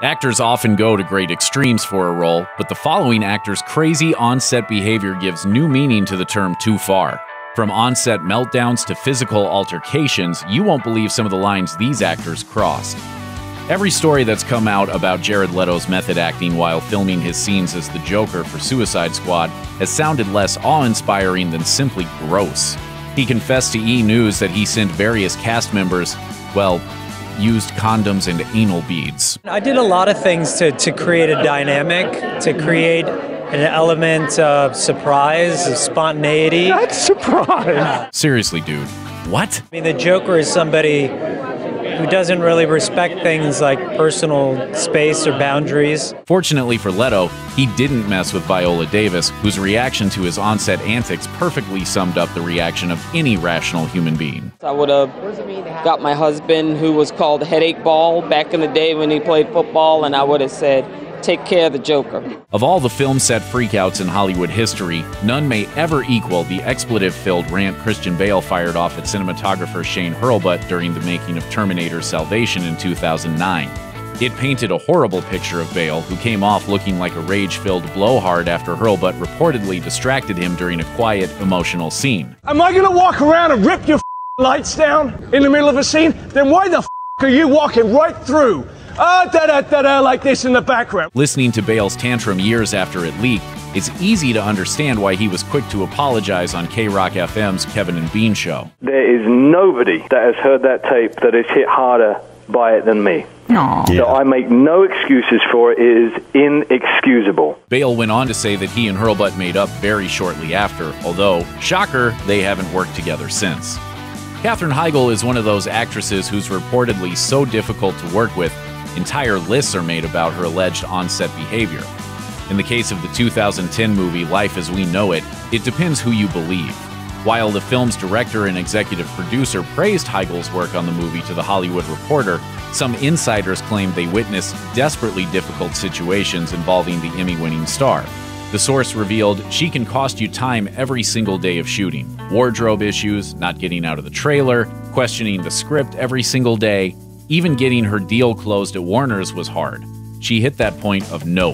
Actors often go to great extremes for a role, but the following actor's crazy on set behavior gives new meaning to the term too far. From on set meltdowns to physical altercations, you won't believe some of the lines these actors crossed. Every story that's come out about Jared Leto's method acting while filming his scenes as the Joker for Suicide Squad has sounded less awe inspiring than simply gross. He confessed to E! News that he sent various cast members, well, used condoms and anal beads. I did a lot of things to, to create a dynamic, to create an element of surprise, of spontaneity. That's surprise. Seriously, dude. What? I mean, the Joker is somebody who doesn't really respect things like personal space or boundaries. Fortunately for Leto, he didn't mess with Viola Davis, whose reaction to his onset antics perfectly summed up the reaction of any rational human being. I would have got my husband, who was called Headache Ball back in the day when he played football, and I would have said, take care of the Joker. Of all the film set freakouts in Hollywood history, none may ever equal the expletive filled rant Christian Bale fired off at cinematographer Shane Hurlbut during the making of Terminator Salvation in 2009. It painted a horrible picture of Bale, who came off looking like a rage filled blowhard after Hurlbut reportedly distracted him during a quiet, emotional scene. Am I gonna walk around and rip your lights down in the middle of a scene? Then why the are you walking right through? Ah, da da da da, like this in the background. Listening to Bale's tantrum years after it leaked, it's easy to understand why he was quick to apologize on KROQ FM's Kevin and Bean show. There is nobody that has heard that tape that is hit harder by it than me. So I make no excuses for it. It is inexcusable. Bale went on to say that he and Hurlbut made up very shortly after, although, shocker, they haven't worked together since. Katherine Heigl is one of those actresses who's reportedly so difficult to work with Entire lists are made about her alleged on-set behavior. In the case of the 2010 movie Life as We Know It, it depends who you believe. While the film's director and executive producer praised Heigl's work on the movie to The Hollywood Reporter, some insiders claimed they witnessed desperately difficult situations involving the Emmy winning star. The source revealed she can cost you time every single day of shooting. Wardrobe issues, not getting out of the trailer, questioning the script every single day, even getting her deal closed at Warner's was hard. She hit that point of no.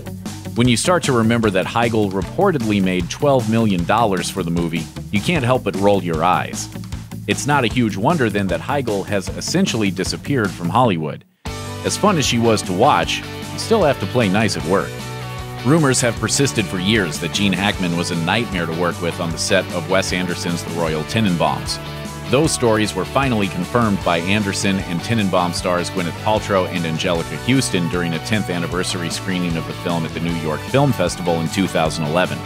When you start to remember that Heigl reportedly made $12 million for the movie, you can't help but roll your eyes. It's not a huge wonder then that Heigl has essentially disappeared from Hollywood. As fun as she was to watch, you still have to play nice at work. Rumors have persisted for years that Gene Hackman was a nightmare to work with on the set of Wes Anderson's The Royal Tenenbaums. Those stories were finally confirmed by Anderson and Tenenbaum stars Gwyneth Paltrow and Anjelica Huston during a 10th anniversary screening of the film at the New York Film Festival in 2011.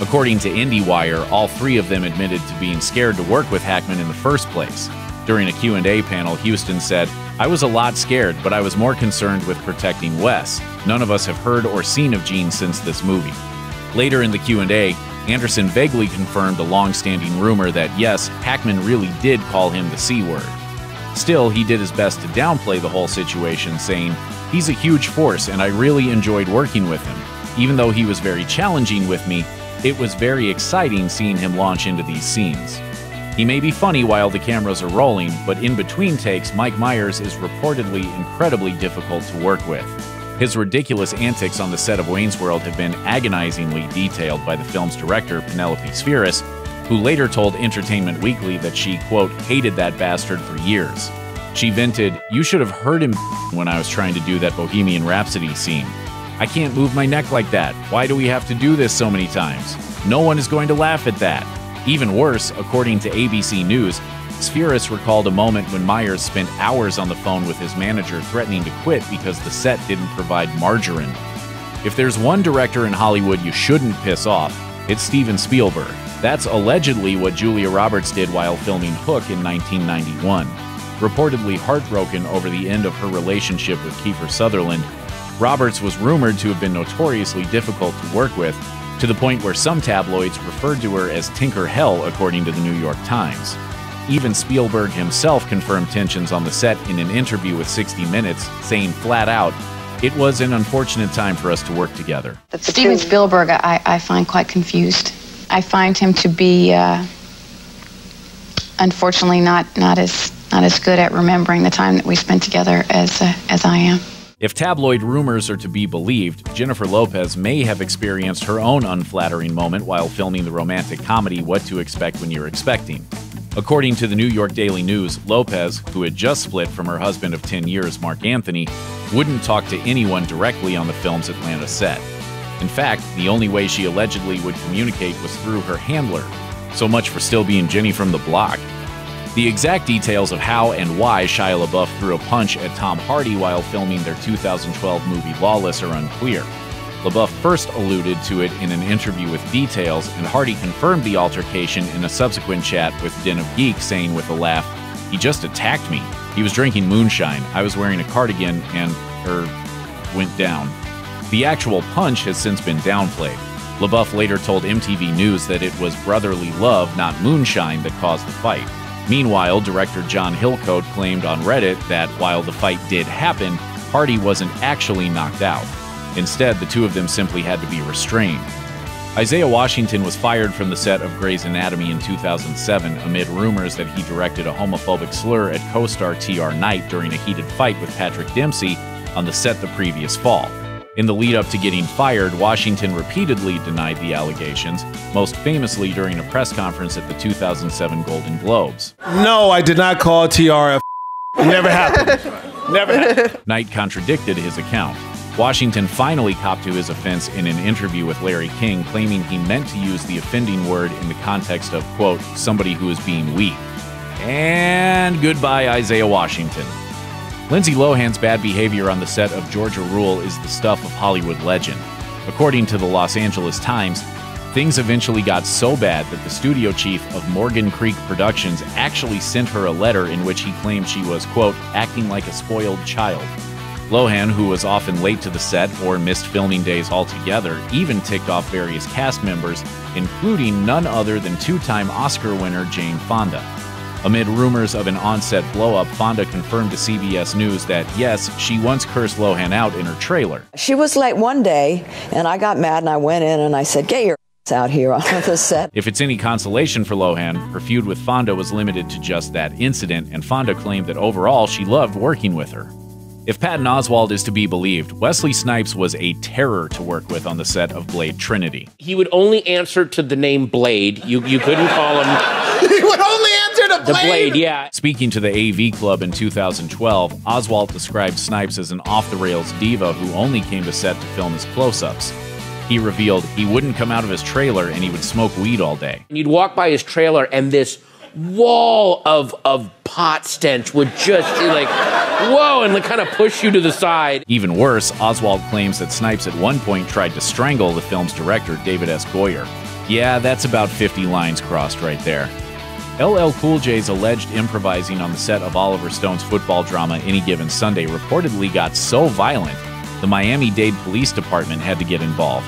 According to IndieWire, all three of them admitted to being scared to work with Hackman in the first place. During a Q&A panel, Houston said, "I was a lot scared, but I was more concerned with protecting Wes. None of us have heard or seen of Gene since this movie." Later in the Q&A, Anderson vaguely confirmed a long standing rumor that yes, Hackman really did call him the C word. Still, he did his best to downplay the whole situation, saying, He's a huge force and I really enjoyed working with him. Even though he was very challenging with me, it was very exciting seeing him launch into these scenes. He may be funny while the cameras are rolling, but in between takes, Mike Myers is reportedly incredibly difficult to work with. His ridiculous antics on the set of Wayne's World have been agonizingly detailed by the film's director, Penelope Spheeris, who later told Entertainment Weekly that she, quote, hated that bastard for years. She vented, You should have heard him when I was trying to do that Bohemian Rhapsody scene. I can't move my neck like that. Why do we have to do this so many times? No one is going to laugh at that. Even worse, according to ABC News, Spheeris recalled a moment when Myers spent hours on the phone with his manager threatening to quit because the set didn't provide margarine. If there's one director in Hollywood you shouldn't piss off, it's Steven Spielberg. That's allegedly what Julia Roberts did while filming Hook in 1991. Reportedly heartbroken over the end of her relationship with Kiefer Sutherland, Roberts was rumored to have been notoriously difficult to work with, to the point where some tabloids referred to her as Tinker Hell, according to the New York Times. Even Spielberg himself confirmed tensions on the set in an interview with 60 Minutes, saying flat out, it was an unfortunate time for us to work together. Steven Spielberg, I, I find quite confused. I find him to be, uh, unfortunately, not, not, as, not as good at remembering the time that we spent together as, uh, as I am. If tabloid rumors are to be believed, Jennifer Lopez may have experienced her own unflattering moment while filming the romantic comedy What to Expect When You're Expecting. According to the New York Daily News, Lopez, who had just split from her husband of 10 years, Marc Anthony, wouldn't talk to anyone directly on the film's Atlanta set. In fact, the only way she allegedly would communicate was through her handler. So much for still being Jenny from the block. The exact details of how and why Shia LaBeouf threw a punch at Tom Hardy while filming their 2012 movie Lawless are unclear. LaBeouf first alluded to it in an interview with Details, and Hardy confirmed the altercation in a subsequent chat with Den of Geek, saying with a laugh, He just attacked me. He was drinking moonshine. I was wearing a cardigan and, er, went down. The actual punch has since been downplayed. LaBeouf later told MTV News that it was brotherly love, not moonshine, that caused the fight. Meanwhile, director John Hillcoat claimed on Reddit that while the fight did happen, Hardy wasn't actually knocked out. Instead, the two of them simply had to be restrained. Isaiah Washington was fired from the set of Grey's Anatomy in 2007 amid rumors that he directed a homophobic slur at co star T.R. Knight during a heated fight with Patrick Dempsey on the set the previous fall. In the lead up to getting fired, Washington repeatedly denied the allegations, most famously during a press conference at the 2007 Golden Globes. No, I did not call TR a Never happened. Never happened. Knight contradicted his account. Washington finally copped to his offense in an interview with Larry King, claiming he meant to use the offending word in the context of, quote, somebody who is being weak. And goodbye, Isaiah Washington. Lindsay Lohan's bad behavior on the set of Georgia Rule is the stuff of Hollywood legend. According to the Los Angeles Times, things eventually got so bad that the studio chief of Morgan Creek Productions actually sent her a letter in which he claimed she was, quote, acting like a spoiled child. Lohan, who was often late to the set or missed filming days altogether, even ticked off various cast members, including none other than two time Oscar winner Jane Fonda. Amid rumors of an on-set blowup, Fonda confirmed to CBS News that yes, she once cursed Lohan out in her trailer. She was late one day, and I got mad and I went in and I said, "Get your ass out here on the set." If it's any consolation for Lohan, her feud with Fonda was limited to just that incident, and Fonda claimed that overall she loved working with her. If Patton Oswalt is to be believed, Wesley Snipes was a terror to work with on the set of Blade Trinity. He would only answer to the name Blade. You you couldn't call him. he would only answer to Blade. the Blade. Yeah. Speaking to the AV Club in 2012, Oswalt described Snipes as an off the rails diva who only came to set to film his close ups. He revealed he wouldn't come out of his trailer and he would smoke weed all day. And you'd walk by his trailer and this wall of of pot stench would just like whoa and like kind of push you to the side. Even worse, Oswalt claims that Snipes at one point tried to strangle the film's director, David S. Goyer. Yeah, that's about 50 lines crossed right there. LL Cool J's alleged improvising on the set of Oliver Stone's football drama Any Given Sunday reportedly got so violent, the Miami Dade Police Department had to get involved.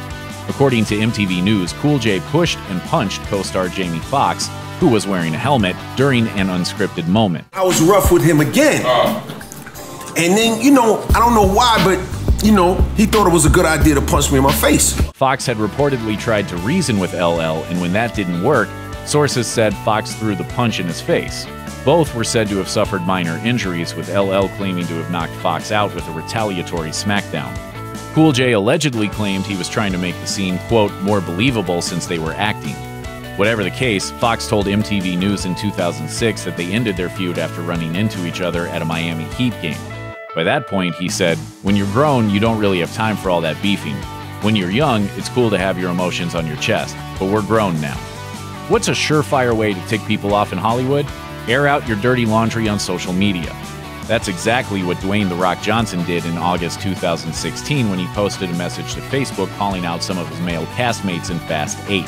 According to MTV News, Cool J pushed and punched co star Jamie Foxx, who was wearing a helmet, during an unscripted moment. I was rough with him again. Oh. And then, you know, I don't know why, but, you know, he thought it was a good idea to punch me in my face. Foxx had reportedly tried to reason with LL, and when that didn't work, sources said Foxx threw the punch in his face. Both were said to have suffered minor injuries, with LL claiming to have knocked Foxx out with a retaliatory smackdown. Cool J allegedly claimed he was trying to make the scene, quote, more believable since they were acting. Whatever the case, Foxx told MTV News in 2006 that they ended their feud after running into each other at a Miami Heat game. By that point, he said, When you're grown, you don't really have time for all that beefing. When you're young, it's cool to have your emotions on your chest, but we're grown now. What's a surefire way to tick people off in Hollywood? Air out your dirty laundry on social media. That's exactly what Dwayne The Rock Johnson did in August 2016 when he posted a message to Facebook calling out some of his male castmates in Fast 8.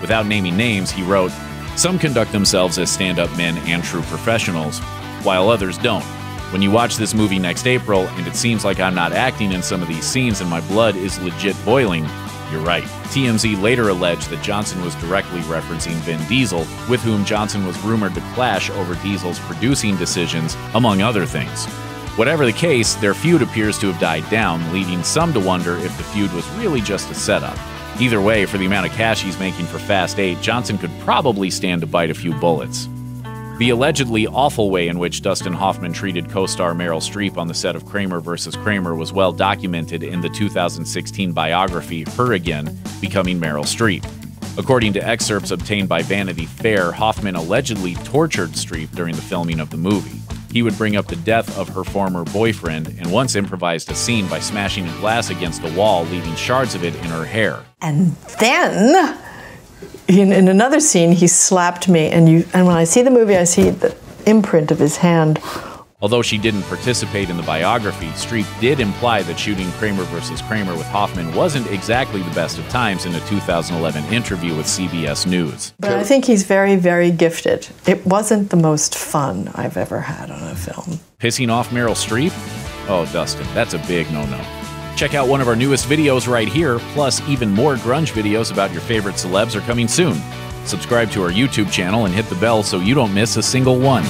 Without naming names, he wrote, Some conduct themselves as stand up men and true professionals, while others don't. When you watch this movie next April and it seems like I'm not acting in some of these scenes and my blood is legit boiling, you're right. TMZ later alleged that Johnson was directly referencing Vin Diesel, with whom Johnson was rumored to clash over Diesel's producing decisions, among other things. Whatever the case, their feud appears to have died down, leading some to wonder if the feud was really just a setup. Either way, for the amount of cash he's making for Fast 8, Johnson could probably stand to bite a few bullets. The allegedly awful way in which Dustin Hoffman treated co star Meryl Streep on the set of Kramer vs. Kramer was well documented in the 2016 biography Her Again Becoming Meryl Streep. According to excerpts obtained by Vanity Fair, Hoffman allegedly tortured Streep during the filming of the movie. He would bring up the death of her former boyfriend and once improvised a scene by smashing a glass against the wall, leaving shards of it in her hair. And then, in, in another scene, he slapped me, and you. And when I see the movie, I see the imprint of his hand Although she didn't participate in the biography, Streep did imply that shooting Kramer vs. Kramer with Hoffman wasn't exactly the best of times in a 2011 interview with CBS News. But I think he's very, very gifted. It wasn't the most fun I've ever had on a film. Pissing off Meryl Streep? Oh, Dustin, that's a big no no. Check out one of our newest videos right here, plus, even more grunge videos about your favorite celebs are coming soon. Subscribe to our YouTube channel and hit the bell so you don't miss a single one.